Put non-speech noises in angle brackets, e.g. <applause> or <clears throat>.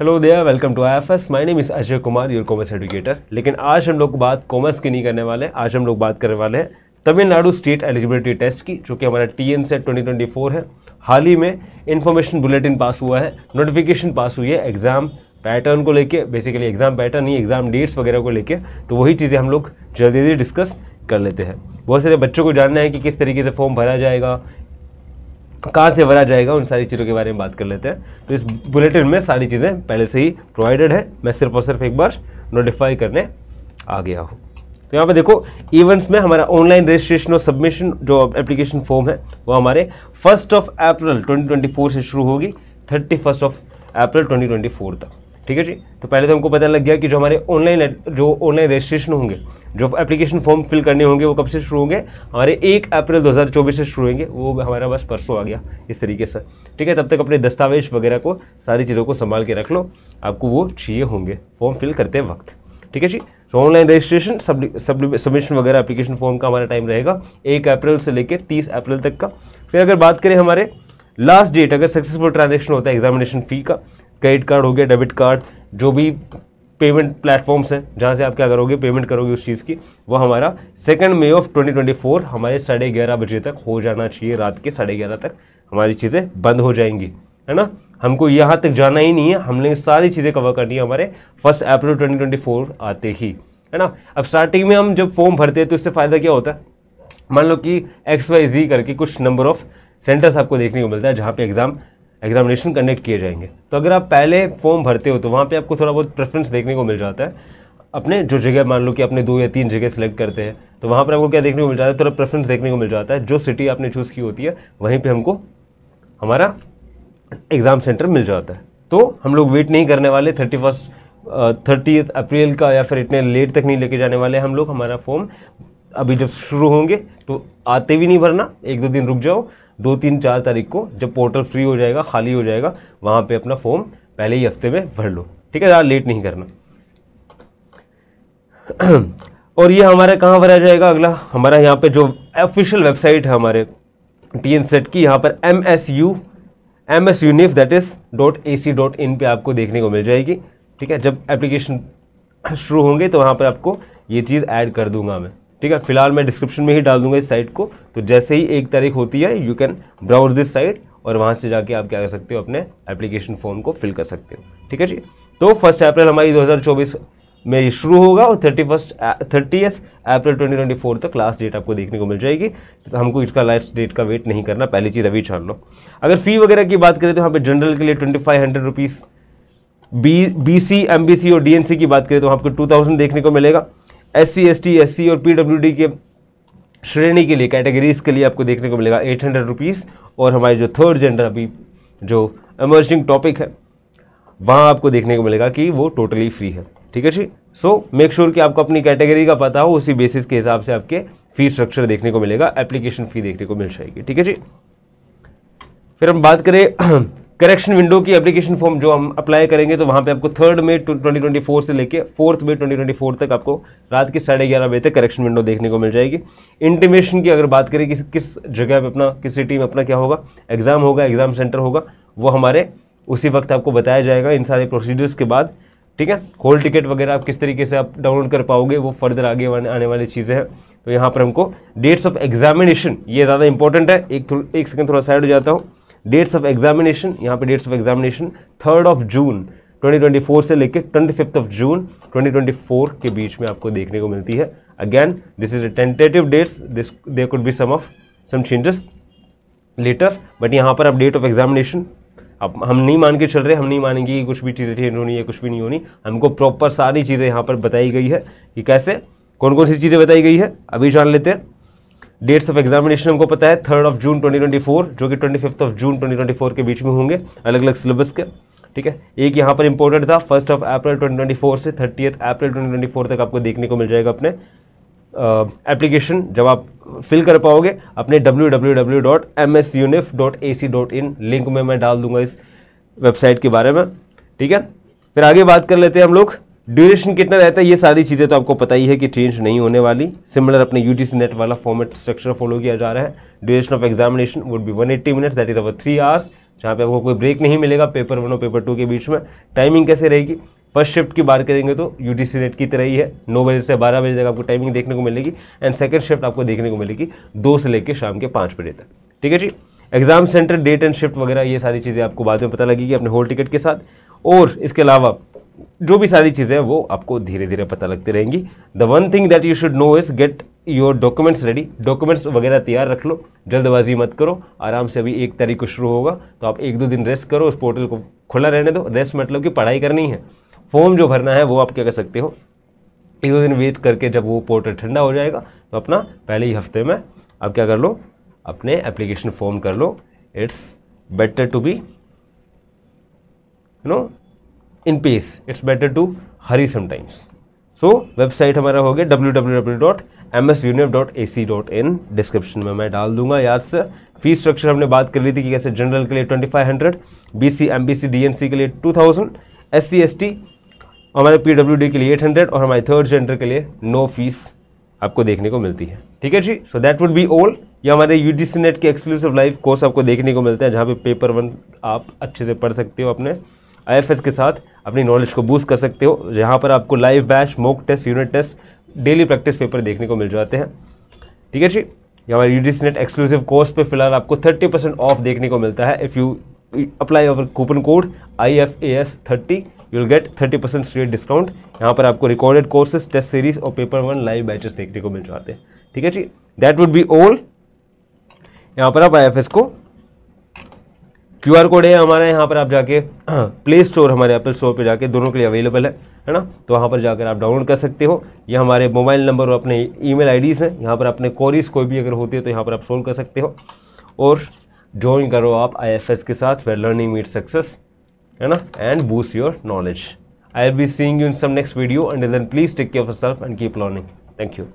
Hello there welcome to I F S my name is Ajay Kumar your commerce educator लेकिन आज हम लोग बात कॉमर्स की नहीं करने वाले आज हम लोग बात करने वाले हैं तमिलनाडु स्टेट एलिजिबिलिटी टेस्ट की, जो कि हमारा टी एन सेट ट्वेंटी है। हाल ही में इन्फॉर्मेशन बुलेटिन पास हुआ है नोटिफिकेशन पास हुई है एग्ज़ाम पैटर्न को लेके। बेसिकली एग्ज़ाम पैटर्न ही एग्ज़ाम डेट्स वगैरह को लेके। तो वही चीज़ें हम लोग जल्दी जल्दी डिस्कस कर लेते हैं। बहुत सारे बच्चों को जानना है कि किस तरीके से फॉर्म भरा जाएगा कहाँ से भरा जाएगा, उन सारी चीज़ों के बारे में बात कर लेते हैं। तो इस बुलेटिन में सारी चीज़ें पहले से ही प्रोवाइडेड है। मैं सिर्फ़ और सिर्फ़ एक बार नोटिफाई करने आ गया हूँ। तो यहाँ पे देखो इवेंट्स में हमारा ऑनलाइन रजिस्ट्रेशन और सबमिशन जो एप्लीकेशन फॉर्म है, वो हमारे फ़र्स्ट ऑफ़ अप्रैल 2024 से शुरू होगी थर्टी फ़र्स्ट ऑफ़ अप्रैल 2024 तक। ठीक है जी? तो पहले तो हमको पता लग गया कि जो हमारे ऑनलाइन जो ऑनलाइन रजिस्ट्रेशन होंगे जो एप्लीकेशन फॉर्म फिल करने होंगे, वो कब से शुरू होंगे? हमारे एक अप्रैल 2024 से शुरू होंगे। वो हमारा बस परसों आ गया, इस तरीके से। ठीक है, तब तक अपने दस्तावेज़ वगैरह को, सारी चीज़ों को संभाल के रख लो। आपको वो चाहिए होंगे फॉर्म फिल करते वक्त। ठीक है जी? तो ऑनलाइन रजिस्ट्रेशन सबमिशन वगैरह एप्लीकेशन फॉर्म का हमारा टाइम रहेगा, एक अप्रैल से लेकर तीस अप्रैल तक का। फिर अगर बात करें हमारे लास्ट डेट अगर सक्सेसफुल ट्रांजेक्शन होता है एग्जामिनेशन फ़ी का क्रेडिट कार्ड हो गया डेबिट कार्ड जो भी पेमेंट प्लेटफॉर्म्स हैं, जहाँ से आप क्या करोगे पेमेंट करोगे उस चीज़ की, वो हमारा सेकेंड मे ऑफ़ 2024 हमारे साढ़े ग्यारह बजे तक हो जाना चाहिए, रात के साढ़े ग्यारह तक हमारी चीज़ें बंद हो जाएँगी, है ना? हमको यहाँ तक जाना ही नहीं है, हमने सारी चीज़ें कवर करनी है हमारे फ़र्स्ट अप्रैल 2024 आते ही, है ना? अब स्टार्टिंग में हम जब फॉर्म भरते हैं तो इससे फ़ायदा क्या होता है? मान लो कि एक्स वाई जी करके कुछ नंबर ऑफ़ सेंटर्स आपको देखने को मिलता है, जहाँ पे एग्ज़ाम एग्जामिनेशन कंडक्ट किए जाएँगे। तो अगर आप पहले फॉर्म भरते हो तो वहाँ पे आपको थोड़ा बहुत प्रेफरेंस देखने को मिल जाता है। अपने जो जगह मान लो कि अपने दो या तीन जगह सेलेक्ट करते हैं तो वहाँ पर आपको क्या देखने को मिल जाता है? थोड़ा प्रेफरेंस देखने को मिल जाता है। जो सिटी आपने चूज़ की होती है, वहीं पर हमको हमारा एग्ज़ाम सेंटर मिल जाता है। तो हम लोग वेट नहीं करने वाले। थर्टी फ़र्स्ट थर्टी अप्रैल का या फिर इतने लेट तक नहीं लेके जाने वाले हम लोग। हमारा फॉर्म अभी जब शुरू होंगे तो आते भी नहीं भरना। एक दो दिन रुक जाओ। दो तीन चार तारीख को जब पोर्टल फ्री हो जाएगा, खाली हो जाएगा, वहाँ पे अपना फॉर्म पहले ही हफ़्ते में भर लो। ठीक है, ज़्यादा लेट नहीं करना। <clears throat> और ये हमारा कहाँ भरा जाएगा अगला? हमारा यहाँ पे जो ऑफिशियल वेबसाइट है हमारे टी एन सेट की, यहाँ पर M S U M S univ that is dot A C dot in पर आपको देखने को मिल जाएगी। ठीक है, जब एप्लीकेशन <clears throat> शुरू होंगे तो वहाँ पर आपको ये चीज़ ऐड कर दूँगा मैं। ठीक है, फ़िलहाल मैं डिस्क्रिप्शन में ही डाल दूँगा इस साइट को। तो जैसे ही एक तारीख होती है you can browse this site और वहाँ से जाके आप क्या कर सकते हो, अपने एप्लीकेशन फॉर्म को फिल कर सकते हो। ठीक है जी? तो फ़र्स्ट अप्रैल हमारी 2024 में शुरू होगा और थर्टी फ़र्स्ट थर्टी अप्रैल 2024 तक लास्ट डेट आपको देखने को मिल जाएगी। तो हमको इसका लास्ट डेट का वेट नहीं करना, पहली चीज़ अभी छान लो। अगर फ़ी वगैरह की बात करें तो यहाँ पे जनरल के लिए twenty five hundred rupees B B C M B C और डी एन सी की बात करें तो आपको टू थाउज़ेंड देखने को मिलेगा। S C S T S C और पी डब्ल्यू डी के श्रेणी के लिए कैटेगरीज के लिए आपको देखने को मिलेगा एट हंड्रेड रुपीज़ और हमारे जो थर्ड जेंडर अभी जो एमर्जिंग टॉपिक है, वहाँ आपको देखने को मिलेगा कि वो टोटली फ्री है। ठीक है जी? सो मेक श्योर कि आपको अपनी कैटेगरी का पता हो, उसी बेसिस के हिसाब से आपके फ़ी स्ट्रक्चर देखने को मिलेगा एप्लीकेशन फ़ी देखने को मिल जाएगी। ठीक है जी? फिर हम बात करें <clears throat> करेक्शन विंडो की एप्लीकेशन फॉर्म जो हम अप्लाई करेंगे तो वहाँ पे आपको थर्ड में ट्वेंटी ट्वेंटी फोर से लेके फोर्थ में ट्वेंटी ट्वेंटी फोर तक आपको रात के साढ़े ग्यारह बजे तक करेक्शन विंडो देखने को मिल जाएगी। इंटीमेशन की अगर बात करें किस किस जगह पे अपना, किस सिटी में अपना क्या होगा एग्ज़ाम होगा एग्ज़ाम सेंटर होगा, वो हमारे उसी वक्त आपको बताया जाएगा इन सारे प्रोसीजर्स के बाद, ठीक है? होल टिकट वगैरह आप किस तरीके से आप डाउनलोड कर पाओगे, वो फर्दर आगे आने वाली चीज़ें हैं। तो यहाँ पर हमको डेट्स ऑफ़ एग्जामिनेशन ये ज़्यादा इंपॉर्टेंट है। एक एक सेकंड थोड़ा साइड हो जाता हूँ। डेट्स ऑफ़ एग्जामिनेशन यहाँ पे dates of examination third of June 2024 से लेकर ट्वेंटी फिफ्थ ऑफ़ जून 2024 के बीच में आपको देखने को मिलती है। Again this is a tentative dates this there could be some of some changes later but यहाँ पर अब डेट ऑफ़ एग्जामिनेशन अब हम नहीं मान के चल रहे, हम नहीं मानेंगे कि कुछ भी चीज़ें चेंज होनी है कुछ भी नहीं होनी। हमको प्रॉपर सारी चीज़ें यहाँ पर बताई गई है कि कैसे कौन कौन सी चीज़ें बताई गई है, अभी जान लेते हैं। डेट्स ऑफ़ एग्जामिनेशन हमको पता है थर्ड ऑफ़ जून 2024 जो कि ट्वेंटी फिफ्थ ऑफ़ जून 2024 के बीच में होंगे अलग अलग सिलेबस के, ठीक है? एक यहाँ पर इंपॉर्टेंट था फ़र्स्ट ऑफ़ अप्रैल 2024 से थर्टी अप्रैल 2024 तक आपको देखने को मिल जाएगा अपने एप्लीकेशन जब आप फिल कर पाओगे, अपने www.msunif.ac.in लिंक में मैं डाल दूँगा इस वेबसाइट के बारे में, ठीक है? फिर आगे बात कर लेते हैं हम लोग। ड्यूरेशन कितना रहता है, ये सारी चीज़ें तो आपको पता ही है कि चेंज नहीं होने वाली। सिमिलर अपने यू नेट वाला फॉर्मेट स्ट्रक्चर फॉलो किया जा रहा है। Duration of examination would be 180 minutes that is our three hours जहाँ पे आपको कोई ब्रेक नहीं मिलेगा पेपर वन और पेपर टू के बीच में। टाइमिंग कैसे रहेगी? फ़र्स्ट शिफ्ट की बात करेंगे तो यू नेट की तरह ही है। नौ बजे से बारह बजे तक आपको टाइमिंग देखने को मिलेगी एंड सेकंड शिफ्ट आपको देखने को मिलेगी दो से लेकर शाम के पाँच बजे तक। ठीक है जी? Exam centre date and shift वगैरह, ये सारी चीज़ें आपको बाद में पता लगेगी अपने होल टिकट के साथ। और इसके अलावा जो भी सारी चीज़ें वो आपको धीरे धीरे पता लगती रहेंगी। The one thing that you should know is get your documents ready documents वगैरह तैयार रख लो। जल्दबाजी मत करो। आराम से अभी एक तारीख को शुरू होगा तो आप एक दो दिन रेस्ट करो, उस पोर्टल को खुला रहने दो। रेस्ट मतलब कि पढ़ाई करनी है। फॉर्म जो भरना है, वो आप क्या कर सकते हो? एक दो दिन वेट करके जब वो पोर्टल ठंडा हो जाएगा तो अपना पहले ही हफ़्ते में आप क्या कर लो? अपने एप्लीकेशन फॉर्म कर लो। It's better to be no in pace it's better to hurry sometimes so website हमारा हो गया W W W dot M S univ dot A C dot in description में मैं डाल दूँगा, याद से। फ़ीस स्ट्रक्चर हमने बात कर ली थी कि कैसे जनरल के लिए twenty five hundred B C M B C D N C के लिए two thousand S C S T हमारे पी डब्ल्यू डी के लिए एट हंड्रेड और हमारे थर्ड जेंडर के लिए नो फ़ीस आपको देखने को मिलती है। ठीक है जी? So that would be all ये हमारे यू डी सी नेट के एक्सक्लूसिव लाइव कोर्स आपको देखने को मिलता है, जहाँ पे पेपर वन आप अच्छे से पढ़ सकते हो अपने आई एफ़ एस के साथ। अपनी नॉलेज को बूस्ट कर सकते हो। जहाँ पर आपको live batch mock test unit test daily practice paper देखने को मिल जाते हैं। ठीक है जी? ये हमारे यू नेट एक्सक्लूसिव कोर्स पे फ़िलहाल आपको थर्टी परसेंट ऑफ़ देखने को मिलता है। If you apply our coupon code I F A S thirty you will get thirty percent straight discount यहाँ पर आपको रिकॉर्डेड कोर्सेज टेस्ट सीरीज़ और पेपर वन लाइव बैचेस देखने को मिल जाते हैं। ठीक है जी? दैट वुड बी ऑल यहाँ पर आप आई एफ़ एस को क्यू आर कोड है हमारे यहाँ पर, आप जाके <clears throat> प्ले स्टोर हमारे एप्पल स्टोर पे जाके दोनों के लिए अवेलेबल है है ना? तो वहाँ पर जाकर आप डाउनलोड कर सकते हो। ये हमारे मोबाइल नंबर और अपने ईमेल आईडीज़ हैं। यहाँ पर अपने कोरीज कोई भी अगर होती है तो यहाँ पर आप सोल्व कर सकते हो। और ज्वाइन करो आप आईएफएस के साथ वेर लर्निंग मीट सक्सेस है ना? And boost your knowledge I will be seeing you in some next video and then please take care of self and keep learning thank you